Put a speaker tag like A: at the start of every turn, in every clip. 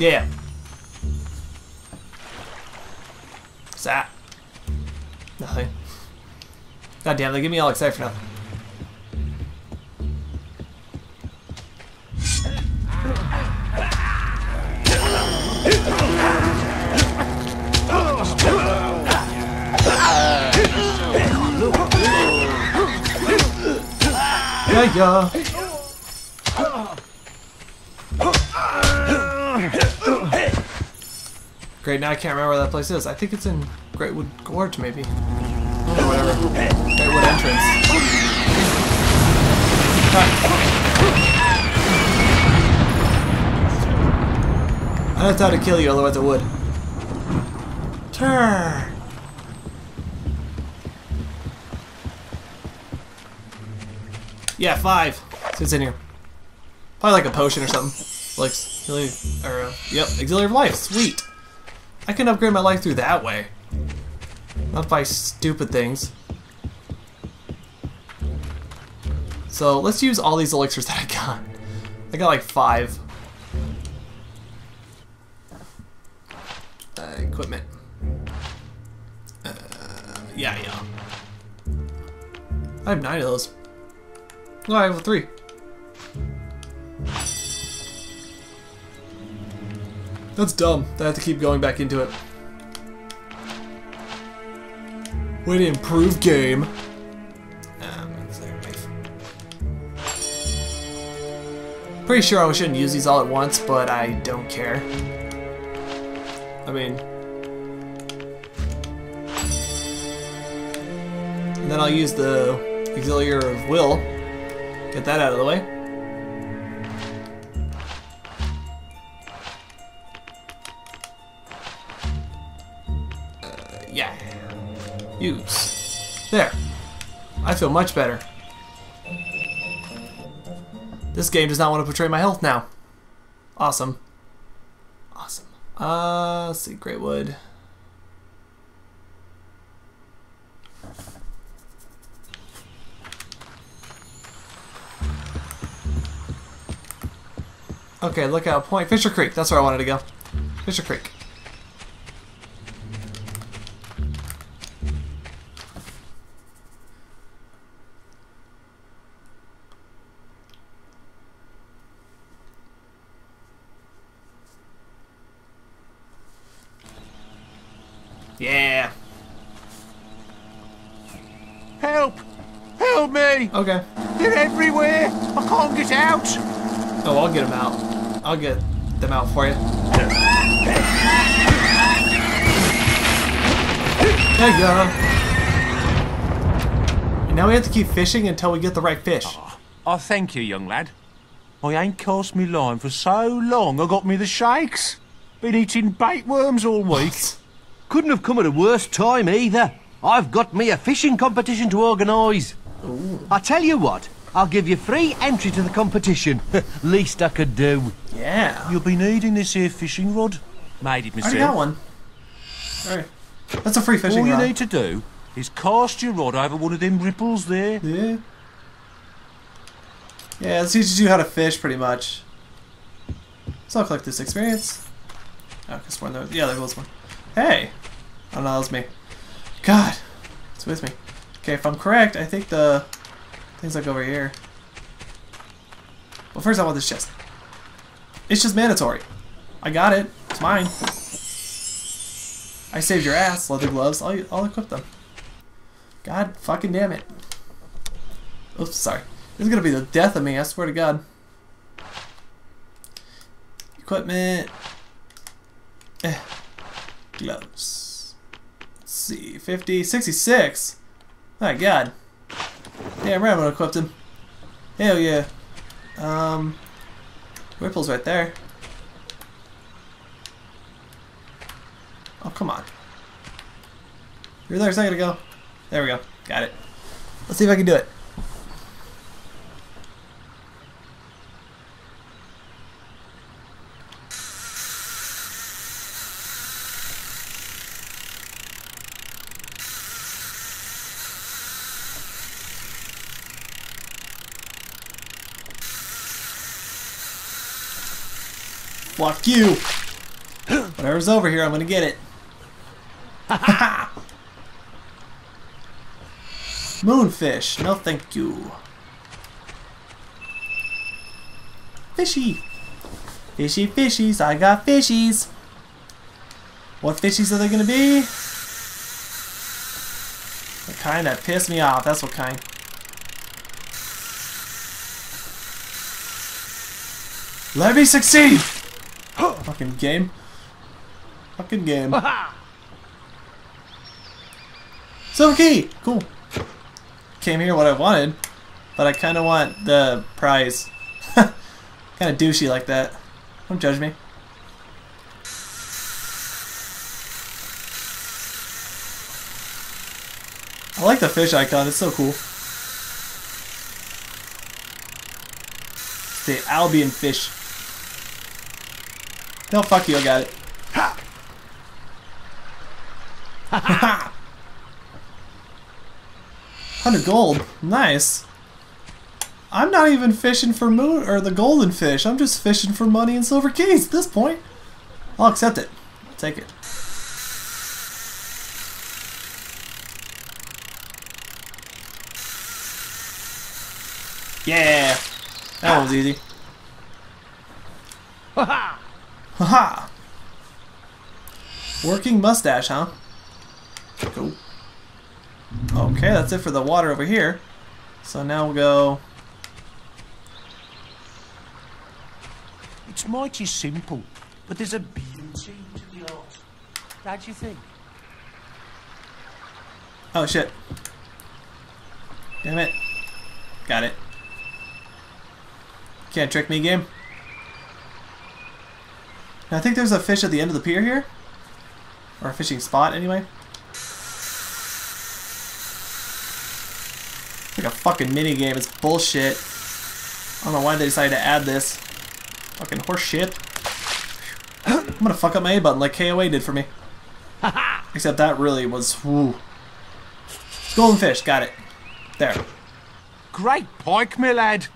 A: Yeah. What's that? Nothing. God damn, they give me all excited for nothing. Yeah, yeah. Great, now I can't remember where that place is. I think it's in Greatwood Gorge, maybe. Or whatever. Greatwood entrance. I don't thought to kill you, otherwise I would. Turn! Yeah, five. See what's in here. Probably like a potion or something. Like, or, uh, yep, auxiliary of life. Sweet. I can upgrade my life through that way. Not by stupid things. So let's use all these elixirs that I got. I got like five. Uh, equipment. Uh, yeah, yeah. I have nine of those. No, I have three. That's dumb. I have to keep going back into it. Way to improve game. Um, Pretty sure I shouldn't use these all at once, but I don't care. I mean... And then I'll use the Auxiliary of Will. Get that out of the way. Use. There. I feel much better. This game does not want to portray my health now. Awesome. Awesome. Uh, let's see, Greatwood. Okay, lookout point. Fisher Creek. That's where I wanted to go. Fisher Creek. Yeah.
B: Help! Help me!
A: Okay.
B: They're everywhere! I can't get out!
A: Oh, I'll get them out. I'll get them out for you. There you go. And now we have to keep fishing until we get the right fish.
B: Oh, thank you, young lad. I ain't cast me line for so long I got me the shakes. Been eating bait worms all week.
C: Couldn't have come at a worse time either. I've got me a fishing competition to organise. I tell you what, I'll give you free entry to the competition. Least I could do.
A: Yeah.
B: You'll be needing this here fishing rod. Made it
A: I
B: myself.
A: already got one. Alright. That's a free fishing rod.
B: All you
A: rod.
B: need to do is cast your rod over one of them ripples there.
A: Yeah. Yeah, it teaches you how to fish pretty much. So I'll collect this experience. Oh, cause one there. Yeah, there was one. Hey! Oh was me. God! It's with me. Okay, if I'm correct, I think the things like over here. Well, first I want this chest. It's just mandatory. I got it. It's mine. I saved your ass, leather gloves. I'll, I'll equip them. God fucking damn it. Oops, sorry. This is gonna be the death of me, I swear to God. Equipment. Eh. Gloves. Let's see. 50, 66. My God. Damn I'm gonna equip him. Hell yeah. Um. Ripple's right there. Oh, come on. You were there a second ago. There we go. Got it. Let's see if I can do it. Fuck you. Whatever's over here, I'm gonna get it. Moonfish, no thank you. Fishy. Fishy fishies, I got fishies. What fishies are they gonna be? The kind that piss me off, that's what kind. Let me succeed! Fucking game. Fucking game. Silver key! Cool. Came here what I wanted, but I kind of want the prize. kind of douchey like that. Don't judge me. I like the fish icon, it's so cool. It's the Albion fish. No, fuck you, I got it. Ha! 100 gold. Nice. I'm not even fishing for moon or the golden fish. I'm just fishing for money and silver keys at this point. I'll accept it. I'll take it. Yeah. That was easy. Haha. Working mustache, huh? Cool. Okay, that's it for the water over here. So now we'll go...
B: It's mighty simple, but there's a beauty to the art. Don't you think?
A: Oh, shit. Damn it. Got it. Can't trick me, game. Now, I think there's a fish at the end of the pier here. Or a fishing spot, anyway. It's like a fucking mini game. It's bullshit. I don't know why they decided to add this. Fucking horse shit. I'm gonna fuck up my A button like KOA did for me. Except that really was. Woo. Golden fish, got it. There.
B: Great pike, my lad.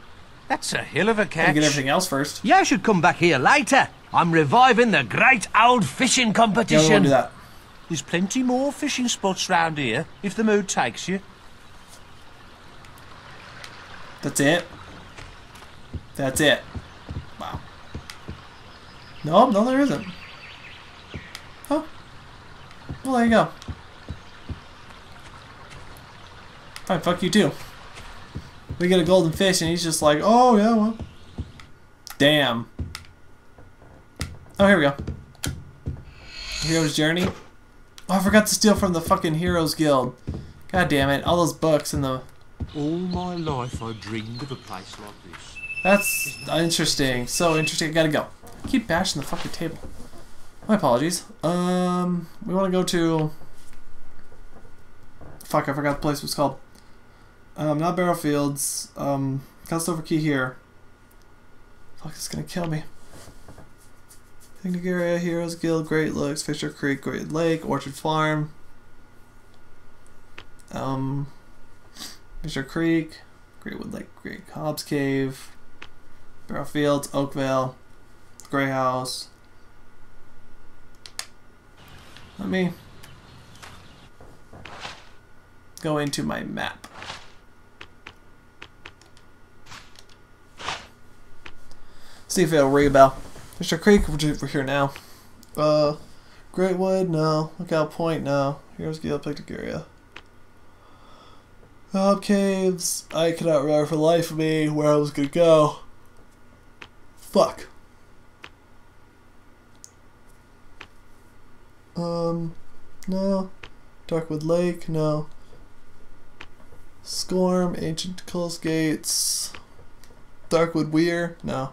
B: That's a hill of a catch.
A: get everything else first.
C: Yeah, I should come back here later. I'm reviving the great old fishing
A: Yeah, we won't
C: competition.
A: do that.
B: There's plenty more fishing spots round here, if the mood takes you.
A: That's it. That's it. Wow. No, no, there isn't. Oh. Well, there you go. Fine, fuck you too. We get a golden fish, and he's just like, oh, yeah, well. Damn. Oh, here we go. Hero's Journey. Oh, I forgot to steal from the fucking Heroes Guild. God damn it. All those books and the
B: All my life I dreamed of a place like this.
A: That's interesting. So interesting. I gotta go. I keep bashing the fucking table. My apologies. Um, we want to go to. Fuck, I forgot the place was called. Um, not Barrowfields. Um, Costover Key here. Fuck, it's gonna kill me. Picnic area, Heroes Guild, Great Lakes, Fisher Creek, Great Lake, Orchard Farm. Um, Fisher Creek, Greatwood Lake, Great Cobb's Cave, Barrow Fields, Oakvale, Grey House. Let me go into my map. See if it'll ring a bell. Fisher Creek, we're here now. Uh, Greatwood, no. Lookout Point, no. Here's Picnic Area. Caves, I cannot remember for the life of me where I was gonna go. Fuck. Um, no. Darkwood Lake, no. Scorm, Ancient Cullis Gates. Darkwood Weir, no.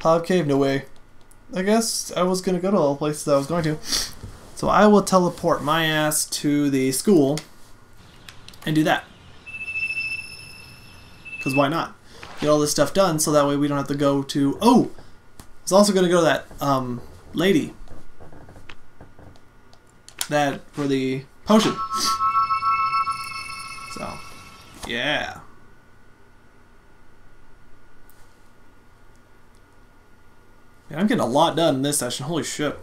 A: Hobbe Cave, no way. I guess I was gonna go to all the places I was going to. So I will teleport my ass to the school and do that. Because why not? Get all this stuff done so that way we don't have to go to. Oh! I was also going to go to that um, lady. That for the potion. So, yeah. Yeah, I'm getting a lot done in this session. Holy shit.